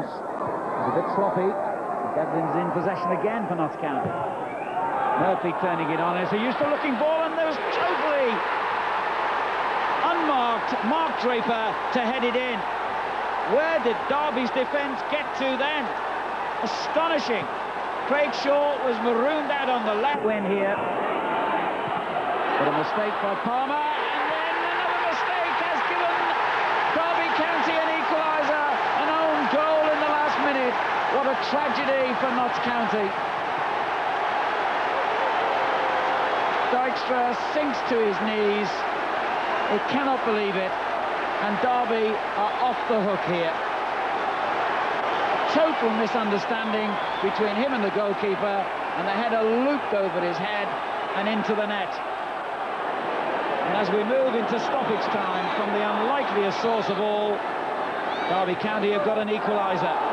It's a bit sloppy. Devlin's in possession again for Notts County. Murphy turning it on. It's a useful looking ball and there was totally unmarked Mark Draper to head it in. Where did Derby's defence get to then? Astonishing. Craig Short was marooned out on the left win here. But a mistake by Palmer, and then another mistake has given Derby County an equaliser, an own goal in the last minute. What a tragedy for Notts County. Dijkstra sinks to his knees. He cannot believe it. And Derby are off the hook here. Total misunderstanding between him and the goalkeeper, and the header looped over his head and into the net. And as we move into stoppage time from the unlikeliest source of all, Derby County have got an equaliser.